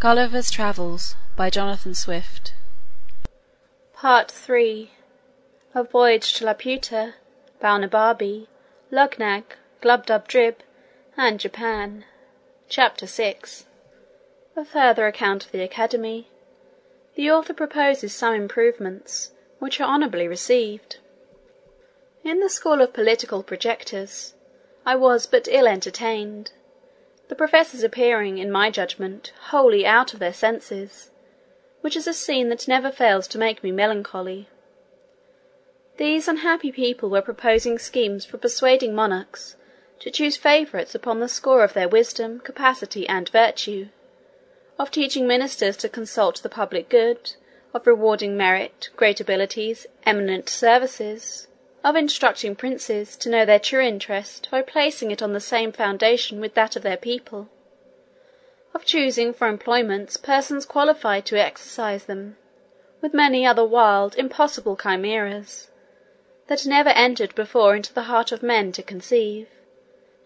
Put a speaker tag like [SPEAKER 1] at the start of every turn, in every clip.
[SPEAKER 1] GULLIVER'S TRAVELS by Jonathan Swift.
[SPEAKER 2] PART III A Voyage to Laputa, Balnibarbi, Luggnagg, Glubbdubdrib, and Japan. Chapter VI A further account of the Academy. The Author proposes some improvements, which are honourably received. In the school of political projectors, I was but ill entertained; the professors appearing, in my judgment, wholly out of their senses, which is a scene that never fails to make me melancholy. These unhappy people were proposing schemes for persuading monarchs to choose favourites upon the score of their wisdom, capacity, and virtue; of teaching ministers to consult the public good; of rewarding merit, great abilities, eminent services; of instructing princes to know their true interest by placing it on the same foundation with that of their people; of choosing for employments persons qualified to exercise them; with many other wild, impossible chimeras, that never entered before into the heart of men to conceive,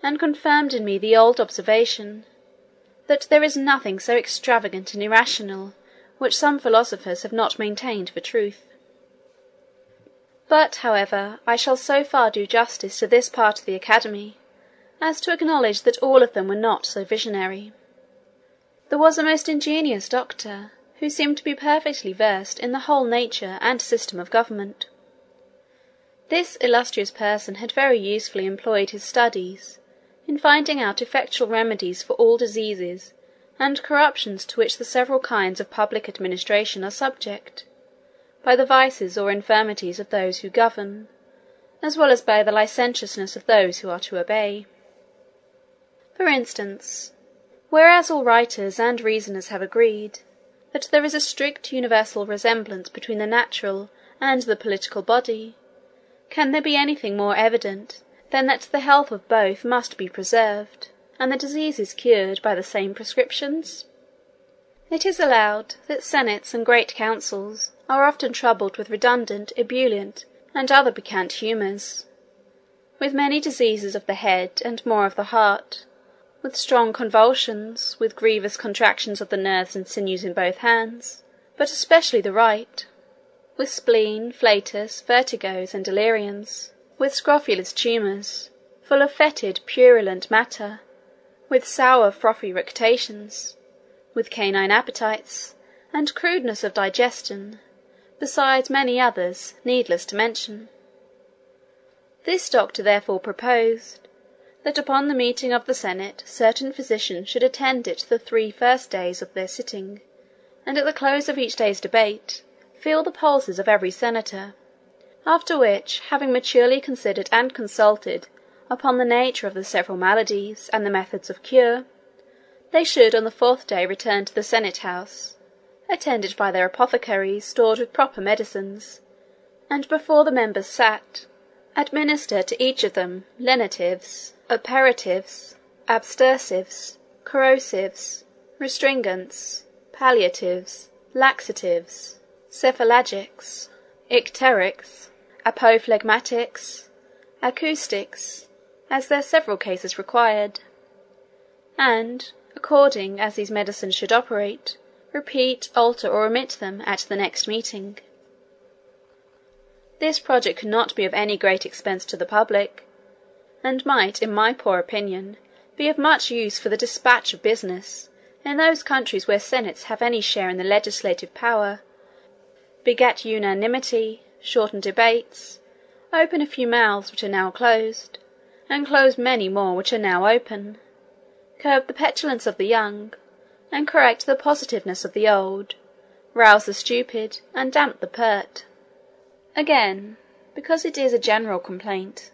[SPEAKER 2] and confirmed in me the old observation, that there is nothing so extravagant and irrational which some philosophers have not maintained for truth. But, however, I shall so far do justice to this part of the Academy, as to acknowledge that all of them were not so visionary. There was a most ingenious doctor, who seemed to be perfectly versed in the whole nature and system of government. This illustrious person had very usefully employed his studies in finding out effectual remedies for all diseases and corruptions to which the several kinds of public administration are subject by the vices or infirmities of those who govern, as well as by the licentiousness of those who are to obey. For instance, whereas all writers and reasoners have agreed, that there is a strict universal resemblance between the natural and the political body, can there be anything more evident than that the health of both must be preserved, and the diseases cured by the same prescriptions? It is allowed, that senates and great councils are often troubled with redundant, ebullient, and other peccant humours; with many diseases of the head, and more of the heart; with strong convulsions; with grievous contractions of the nerves and sinews in both hands, but especially the right; with spleen, flatus, vertigoes, and deliriums; with scrofulous tumours, full of fetid, purulent matter; with sour, frothy ructations with canine appetites, and crudeness of digestion, besides many others, needless to mention. This doctor therefore proposed, that upon the meeting of the senate certain physicians should attend it the three first days of their sitting, and at the close of each day's debate, feel the pulses of every senator; after which, having maturely considered and consulted upon the nature of the several maladies, and the methods of cure, they should on the fourth day return to the senate house, attended by their apothecaries stored with proper medicines, and before the members sat, administer to each of them lenitives, operatives, abstersives, corrosives, restringents, palliatives, laxatives, cephalalgics, icterics, apophlegmatics, acoustics, as their several cases required; and according as these medicines should operate, repeat, alter, or omit them at the next meeting. This project could not be of any great expense to the public, and might, in my poor opinion, be of much use for the despatch of business in those countries where senates have any share in the legislative power, beget unanimity, shorten debates, open a few mouths which are now closed, and close many more which are now open curb the petulance of the young, and correct the positiveness of the old, rouse the stupid, and damp the pert. Again, because it is a general complaint,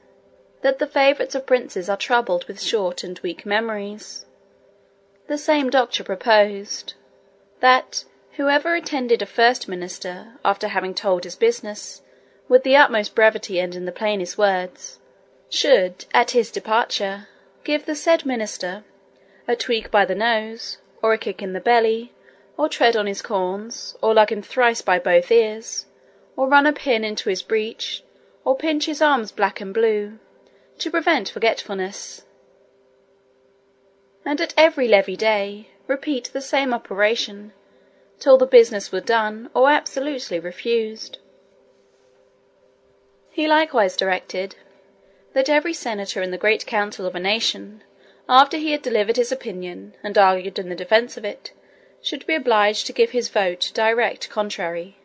[SPEAKER 2] that the favourites of princes are troubled with short and weak memories, the same doctor proposed, that whoever attended a first minister, after having told his business, with the utmost brevity and in the plainest words, should, at his departure, give the said minister a tweak by the nose, or a kick in the belly, or tread on his corns, or lug him thrice by both ears, or run a pin into his breech, or pinch his arms black and blue, to prevent forgetfulness; and at every levee day, repeat the same operation till the business were done or absolutely refused. He likewise directed, that every senator in the great council of a nation, after he had delivered his opinion, and argued in the defence of it, should be obliged to give his vote direct contrary;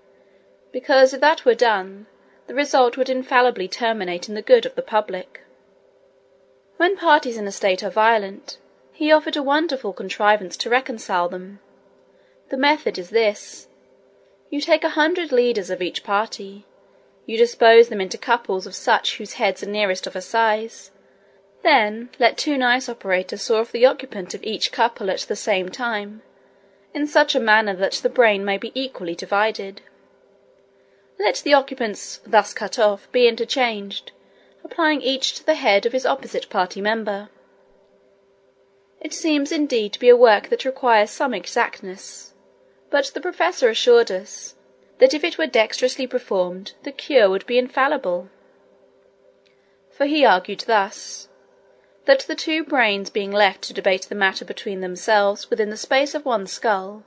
[SPEAKER 2] because if that were done, the result would infallibly terminate in the good of the public. When parties in a state are violent, he offered a wonderful contrivance to reconcile them. The method is this: you take a hundred leaders of each party. You dispose them into couples of such whose heads are nearest of a size; then let two nice operators saw off the occiput of each couple at the same time, in such a manner that the brain may be equally divided. Let the occiputs thus cut off be interchanged, applying each to the head of his opposite party member. It seems indeed to be a work that requires some exactness, but the professor assured us that if it were dexterously performed the cure would be infallible. For he argued thus, that the two brains being left to debate the matter between themselves within the space of one skull,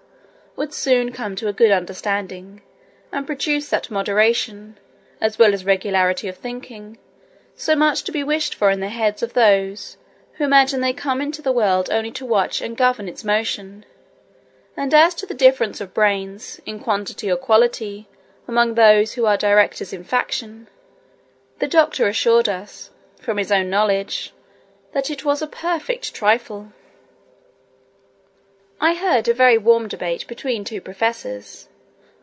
[SPEAKER 2] would soon come to a good understanding, and produce that moderation, as well as regularity of thinking, so much to be wished for in the heads of those who imagine they come into the world only to watch and govern its motion. And as to the difference of brains, in quantity or quality, among those who are directors in faction, the doctor assured us, from his own knowledge, that it was a perfect trifle. I heard a very warm debate between two professors,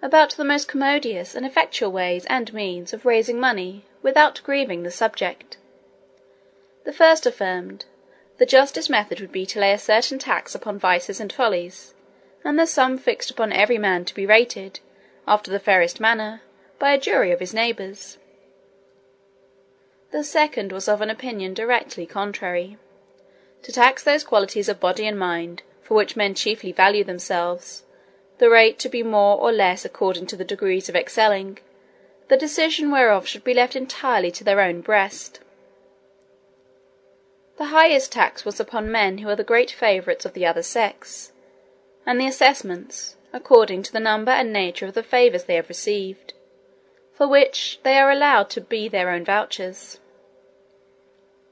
[SPEAKER 2] about the most commodious and effectual ways and means of raising money without grieving the subject. The first affirmed, the justest method would be to lay a certain tax upon vices and follies and the sum fixed upon every man to be rated, after the fairest manner, by a jury of his neighbours. The second was of an opinion directly contrary: to tax those qualities of body and mind, for which men chiefly value themselves, the rate to be more or less according to the degrees of excelling, the decision whereof should be left entirely to their own breast. The highest tax was upon men who are the great favourites of the other sex and the assessments, according to the number and nature of the favours they have received, for which they are allowed to be their own vouchers.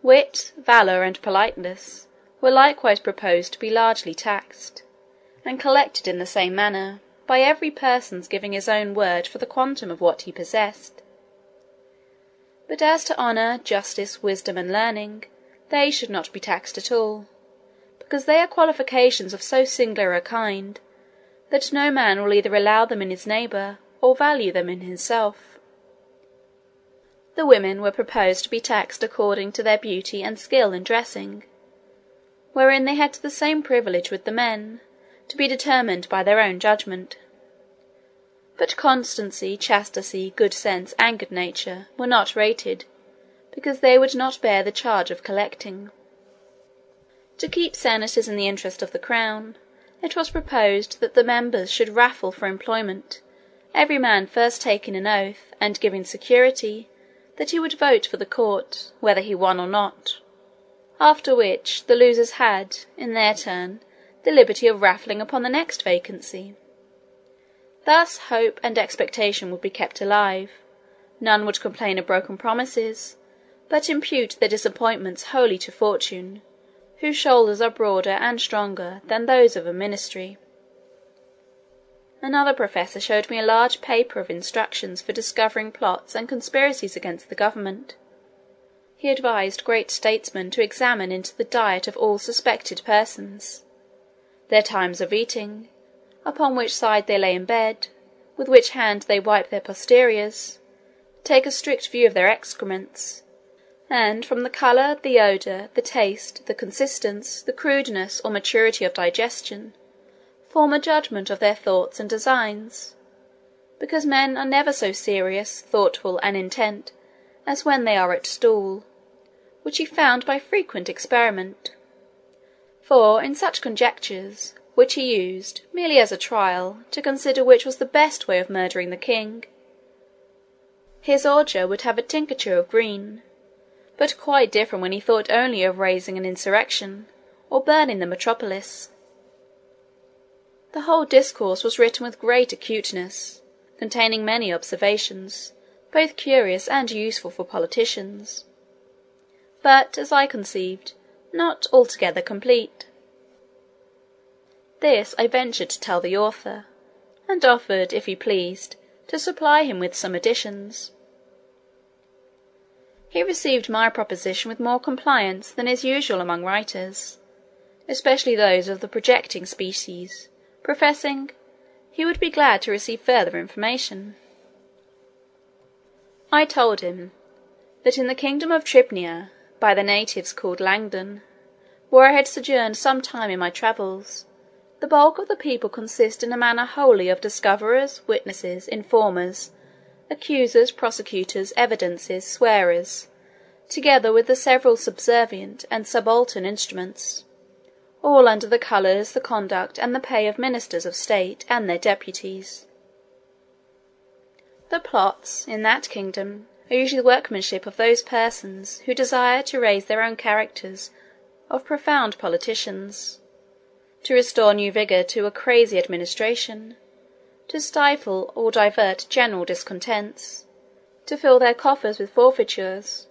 [SPEAKER 2] Wit, valour, and politeness, were likewise proposed to be largely taxed, and collected in the same manner, by every person's giving his own word for the quantum of what he possessed. But as to honour, justice, wisdom, and learning, they should not be taxed at all because they are qualifications of so singular a kind, that no man will either allow them in his neighbour, or value them in himself. The women were proposed to be taxed according to their beauty and skill in dressing, wherein they had the same privilege with the men, to be determined by their own judgment. But constancy, chastity, good sense, and good nature, were not rated, because they would not bear the charge of collecting. To keep senators in the interest of the crown, it was proposed that the members should raffle for employment, every man first taking an oath, and giving security, that he would vote for the court, whether he won or not; after which, the losers had, in their turn, the liberty of raffling upon the next vacancy. Thus hope and expectation would be kept alive; none would complain of broken promises, but impute their disappointments wholly to fortune whose shoulders are broader and stronger than those of a ministry. Another professor showed me a large paper of instructions for discovering plots and conspiracies against the government. He advised great statesmen to examine into the diet of all suspected persons, their times of eating, upon which side they lay in bed, with which hand they wipe their posteriors, take a strict view of their excrements, and from the colour, the odour, the taste, the consistence, the crudeness or maturity of digestion, form a judgment of their thoughts and designs; because men are never so serious, thoughtful, and intent, as when they are at stool, which he found by frequent experiment; for in such conjectures, which he used, merely as a trial, to consider which was the best way of murdering the king, his ordure would have a tincture of green but quite different when he thought only of raising an insurrection, or burning the metropolis. The whole discourse was written with great acuteness, containing many observations, both curious and useful for politicians; but, as I conceived, not altogether complete. This I ventured to tell the author, and offered, if he pleased, to supply him with some additions. He received my proposition with more compliance than is usual among writers, especially those of the projecting species, professing, he would be glad to receive further information. I told him, that in the kingdom of Tribnia, by the natives called Langden, where I had sojourned some time in my travels, the bulk of the people consist in a manner wholly of discoverers, witnesses, informers, accusers, prosecutors, evidences, swearers, together with the several subservient and subaltern instruments, all under the colours, the conduct, and the pay of ministers of state and their deputies. The plots, in that kingdom, are usually the workmanship of those persons who desire to raise their own characters of profound politicians, to restore new vigour to a crazy administration, to stifle or divert general discontents, to fill their coffers with forfeitures,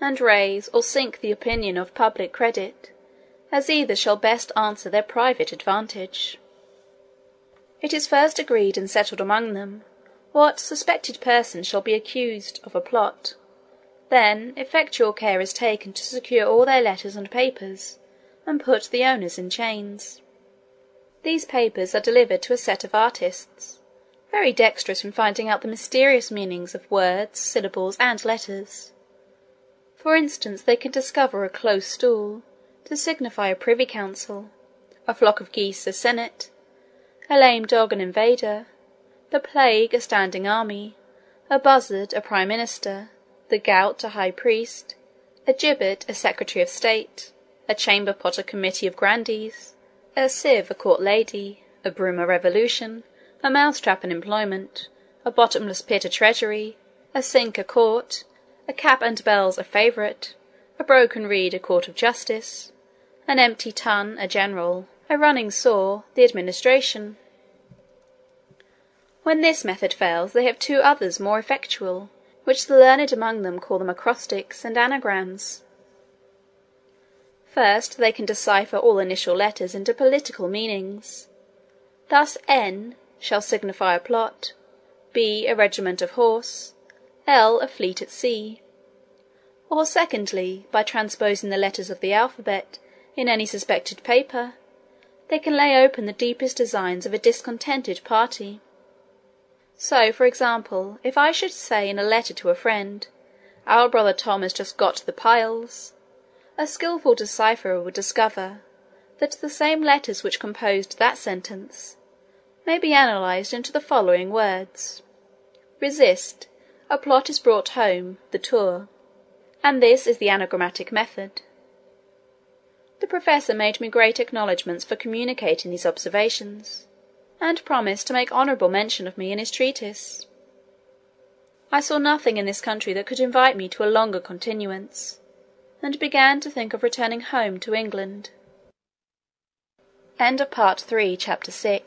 [SPEAKER 2] and raise or sink the opinion of public credit, as either shall best answer their private advantage. It is first agreed and settled among them what suspected person shall be accused of a plot; then effectual care is taken to secure all their letters and papers, and put the owners in chains. These papers are delivered to a set of artists, very dexterous in finding out the mysterious meanings of words, syllables, and letters. For instance, they can discover a close stool, to signify a privy council; a flock of geese, a senate; a lame dog, an invader; the plague, a standing army; a buzzard, a prime minister; the gout, a high priest; a gibbet, a secretary of state; a chamber pot, a committee of grandees; a sieve, a court lady; a broom, a revolution; a mousetrap, an employment; a bottomless pit, a treasury; a sink, a court a cap and bells, a favourite; a broken reed, a court of justice; an empty tun, a general; a running sore, the administration. When this method fails, they have two others more effectual, which the learned among them call them acrostics and anagrams. First, they can decipher all initial letters into political meanings. Thus N shall signify a plot; B a regiment of horse; L a fleet at sea. Or secondly, by transposing the letters of the alphabet in any suspected paper, they can lay open the deepest designs of a discontented party. So, for example, if I should say in a letter to a friend, "Our brother Tom has just got the piles," a skilful decipherer would discover, that the same letters which composed that sentence, may be analysed into the following words: "Resist; a plot is brought home; the Tour." And this is the anagrammatic method. The professor made me great acknowledgments for communicating these observations, and promised to make honourable mention of me in his treatise. I saw nothing in this country that could invite me to a longer continuance, and began to think of returning home to England. End of part III. Chapter VI.